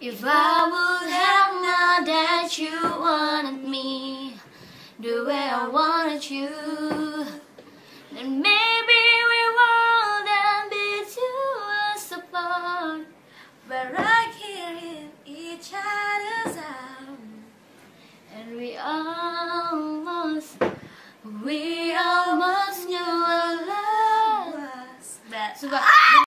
If I would have known that you wanted me the way I wanted you, then maybe we wouldn't be two us apart. But right here in each other's arms, And we almost, we almost knew our love. was.